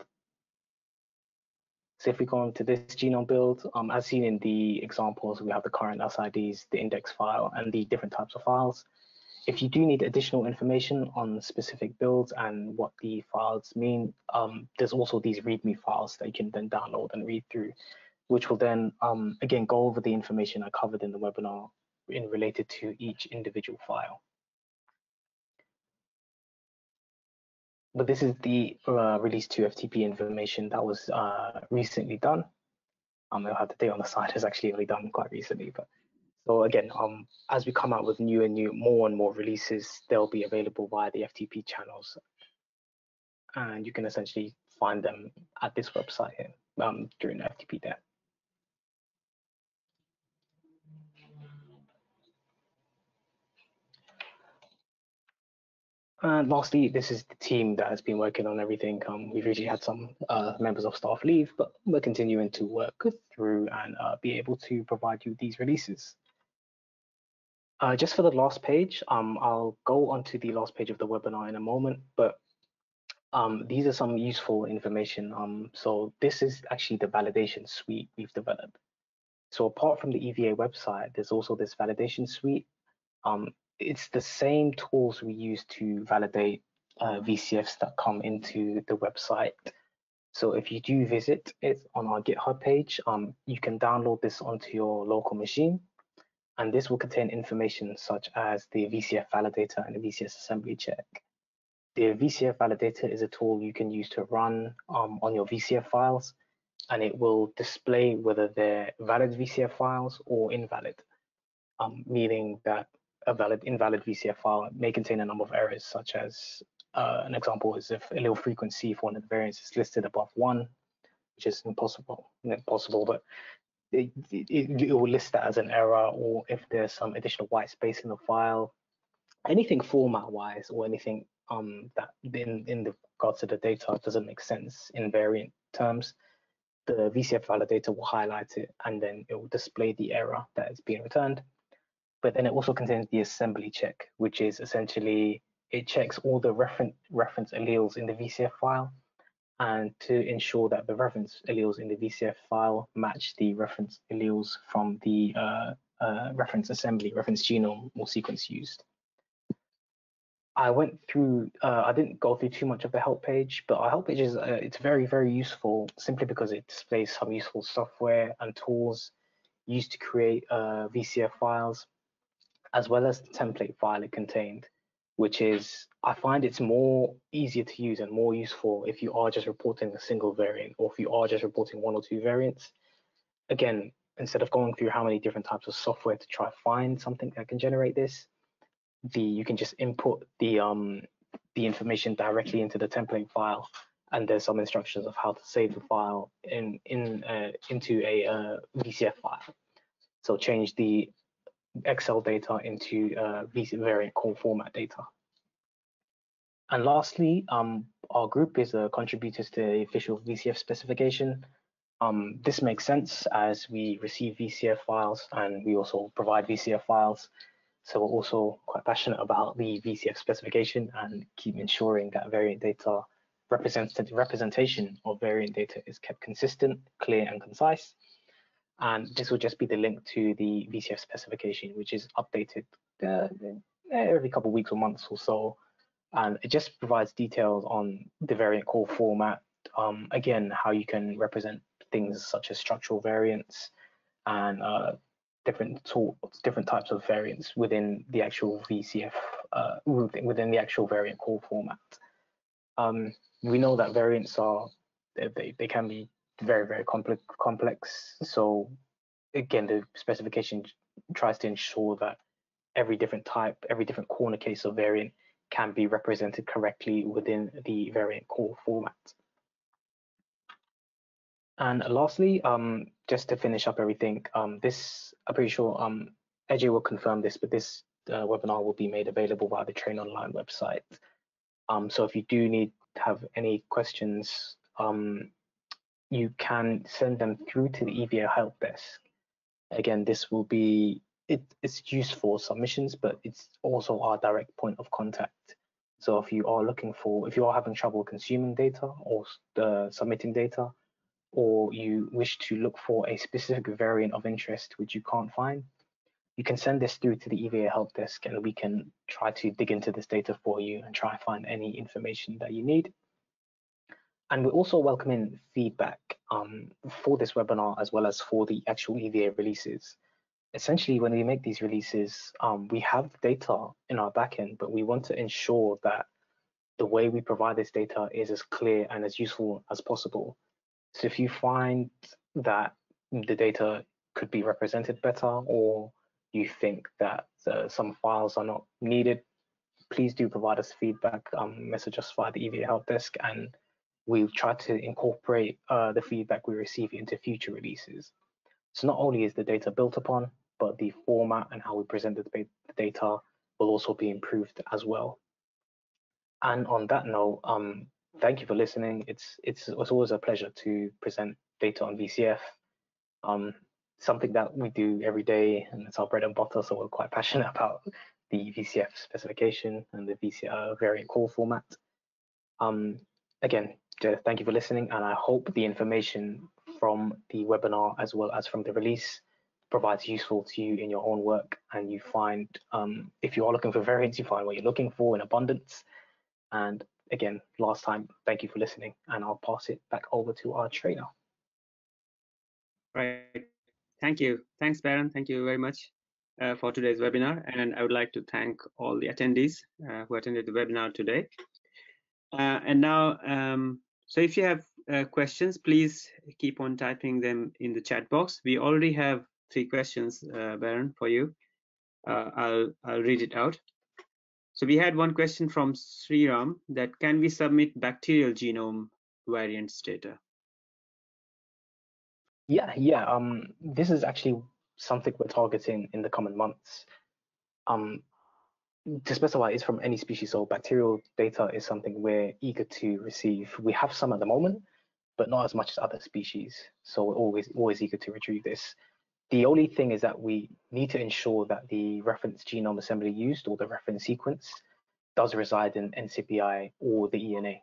So if we go into this genome build, um, as seen in the examples, we have the current SIDs, the index file, and the different types of files. If you do need additional information on specific builds and what the files mean, um, there's also these README files that you can then download and read through, which will then, um, again, go over the information I covered in the webinar in related to each individual file. But this is the uh, release 2 FTP information that was uh, recently done. Um, I'll have the date on the side is actually only done quite recently, but so again, um, as we come out with new and new, more and more releases, they'll be available via the FTP channels, and you can essentially find them at this website here um, during the FTP there. And lastly, this is the team that has been working on everything. Um, we've usually had some uh, members of staff leave, but we're continuing to work through and uh, be able to provide you these releases. Uh, just for the last page, um, I'll go onto the last page of the webinar in a moment, but um, these are some useful information. Um, so this is actually the validation suite we've developed. So apart from the EVA website, there's also this validation suite. Um, it's the same tools we use to validate uh, VCFs that come into the website. So if you do visit it on our GitHub page, um, you can download this onto your local machine And this will contain information such as the VCF validator and the VCF assembly check. The VCF validator is a tool you can use to run um, on your VCF files, and it will display whether they're valid VCF files or invalid, um, meaning that a valid invalid VCF file may contain a number of errors, such as uh, an example is if allele frequency for the variants is listed above one, which is impossible, impossible, but it, it, it, will list that as an error, or if there's some additional white space in the file, anything format-wise or anything um, that in in the regards to the data doesn't make sense in variant terms, the VCF validator will highlight it and then it will display the error that is being returned. But then it also contains the assembly check, which is essentially it checks all the reference reference alleles in the VCF file and to ensure that the reference alleles in the VCF file match the reference alleles from the uh, uh, reference assembly, reference genome or sequence used. I went through, uh, I didn't go through too much of the help page, but our help page is, uh, it's very, very useful simply because it displays some useful software and tools used to create uh, VCF files, as well as the template file it contained, which is, I find it's more easier to use and more useful if you are just reporting a single variant or if you are just reporting one or two variants. Again, instead of going through how many different types of software to try to find something that can generate this, the you can just input the um the information directly into the template file and there's some instructions of how to save the file in in uh, into a uh, VCF file. So change the Excel data into uh, variant call format data. And lastly, um, our group is a contributor to the official VCF specification. Um, this makes sense as we receive VCF files and we also provide VCF files so we're also quite passionate about the VCF specification and keep ensuring that variant data representation of variant data is kept consistent, clear and concise. And this will just be the link to the VCF specification, which is updated uh, every couple of weeks or months or so. And it just provides details on the variant call format. Um, again, how you can represent things such as structural variants and uh, different tools, different types of variants within the actual VCF, uh, within the actual variant call format. Um, we know that variants are, they, they can be very, very complex, complex. So again, the specification tries to ensure that every different type, every different corner case of variant can be represented correctly within the variant call format. And lastly, um, just to finish up everything, um, this, I'm pretty sure um, Ajay will confirm this, but this uh, webinar will be made available via the Train Online website. Um, so if you do need to have any questions, um, you can send them through to the EVA help desk. Again, this will be, it, it's used for submissions, but it's also our direct point of contact. So if you are looking for, if you are having trouble consuming data or uh, submitting data, or you wish to look for a specific variant of interest which you can't find, you can send this through to the EVA help desk and we can try to dig into this data for you and try and find any information that you need. And we're also welcoming feedback um, for this webinar as well as for the actual EVA releases. Essentially, when we make these releases, um, we have data in our backend, but we want to ensure that the way we provide this data is as clear and as useful as possible. So if you find that the data could be represented better or you think that uh, some files are not needed, please do provide us feedback, um, message us via the EVA help desk and we'll tried to incorporate uh, the feedback we receive into future releases. So not only is the data built upon, but the format and how we present the data will also be improved as well. And on that note, um, thank you for listening. It's it's it's always a pleasure to present data on VCF. Um, something that we do every day, and it's our bread and butter. So we're quite passionate about the VCF specification and the VCF variant call format. Um, again, thank you for listening, and I hope the information from the webinar as well as from the release provides useful to you in your own work and you find um, if you are looking for variants you find what you're looking for in abundance and again, last time, thank you for listening, and I'll pass it back over to our trainer. Right. Thank you. Thanks, Baron. Thank you very much. uh, for today's webinar, and I would like to thank all the attendees uh, who attended the webinar today. Uh, and now, um, so if you have uh, questions, please keep on typing them in the chat box. We already have three questions, uh, Baron, for you. Uh, I'll, I'll read it out. So we had one question from Sriram that can we submit bacterial genome variants data? Yeah, yeah. Um, this is actually something we're targeting in the coming months. Um, to specify, is from any species. So bacterial data is something we're eager to receive. We have some at the moment, but not as much as other species. So we're always always eager to retrieve this. The only thing is that we need to ensure that the reference genome assembly used or the reference sequence does reside in NCBI or the ENA.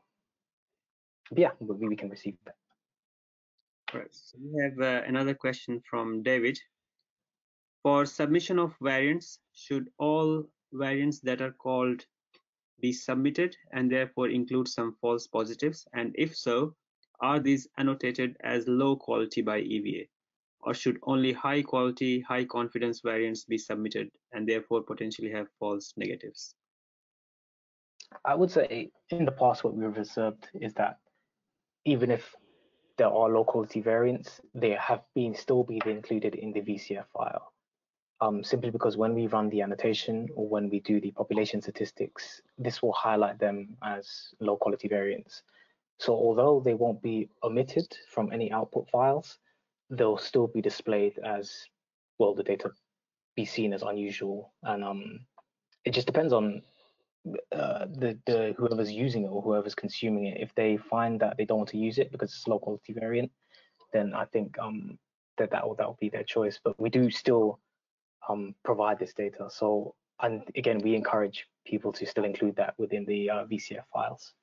But yeah, we, we can receive that. Right. So we have uh, another question from David. For submission of variants, should all variants that are called be submitted and therefore include some false positives? And if so, are these annotated as low quality by EVA? Or should only high quality, high confidence variants be submitted and therefore potentially have false negatives? I would say in the past, what we've observed is that even if there are low quality variants, they have been still be included in the VCF file. Um, simply because when we run the annotation or when we do the population statistics, this will highlight them as low quality variants. So although they won't be omitted from any output files, they'll still be displayed as, well, the data be seen as unusual. And um, it just depends on uh, the, the whoever's using it or whoever's consuming it, if they find that they don't want to use it because it's a low quality variant, then I think um, that that will that will be their choice. But we do still um, provide this data. So and again, we encourage people to still include that within the uh, VCF files.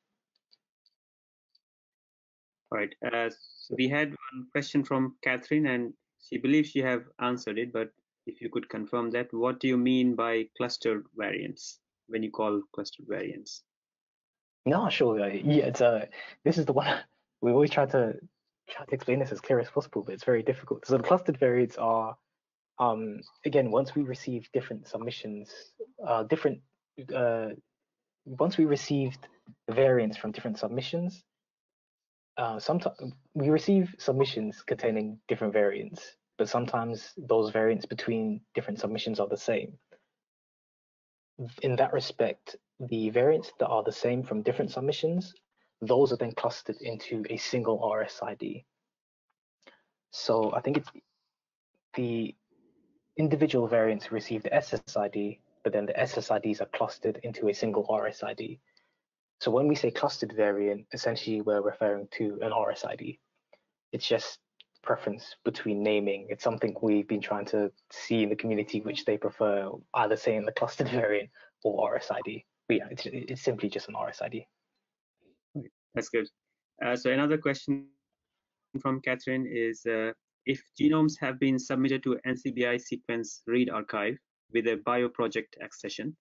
All right. Uh, so we had one question from Catherine, and she believes you have answered it, but if you could confirm that, what do you mean by clustered variants? when you call clustered variants? No, sure. Yeah, it's uh, this is the one we always try to try to explain this as clear as possible, but it's very difficult. So the clustered variants are, um, again, once we receive different submissions, uh, different, uh, once we received variants from different submissions, uh, sometimes we receive submissions containing different variants, but sometimes those variants between different submissions are the same in that respect, the variants that are the same from different submissions, those are then clustered into a single RSID. So I think it's the individual variants receive the SSID, but then the SSIDs are clustered into a single RSID. So when we say clustered variant, essentially we're referring to an RSID. It's just preference between naming. It's something we've been trying to see in the community, which they prefer either saying the clustered variant or RSID. But yeah, it's, it's simply just an RSID. That's good. Uh, so another question from Catherine is, uh, if genomes have been submitted to NCBI sequence read archive with a bioproject accession,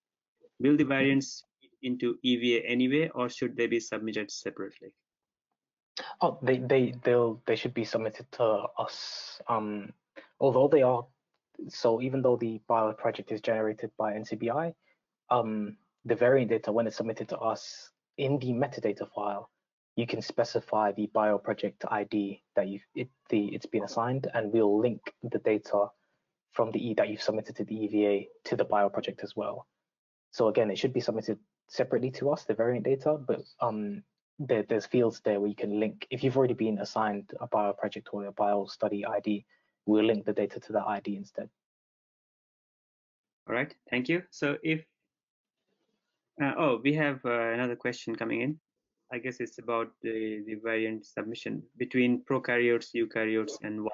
will the variants into EVA anyway, or should they be submitted separately? Oh, they they they'll they should be submitted to us. Um, although they are so even though the bio project is generated by NCBI, um, the variant data when it's submitted to us in the metadata file, you can specify the bio project ID that you've it, the it's been assigned, and we'll link the data from the E that you've submitted to the EVA to the bio project as well. So again, it should be submitted separately to us, the variant data, but um, there, there's fields there where you can link. If you've already been assigned a bio project or a bio study ID, we'll link the data to that ID instead. All right, thank you. So if, uh, oh, we have uh, another question coming in. I guess it's about the, the variant submission between prokaryotes, eukaryotes, and wild.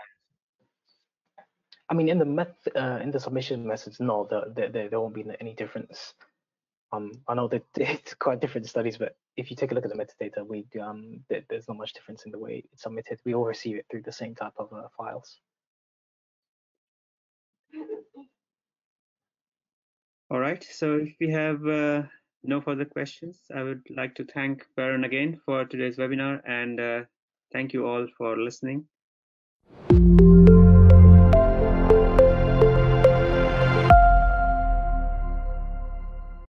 I mean, in the met uh, in the submission methods, no, there, there, there won't be any difference. Um, I know that it's quite different studies, but if you take a look at the metadata, we um, there's not much difference in the way it's submitted. We all receive it through the same type of uh, files. All right. So if we have uh, no further questions, I would like to thank Baron again for today's webinar and uh, thank you all for listening.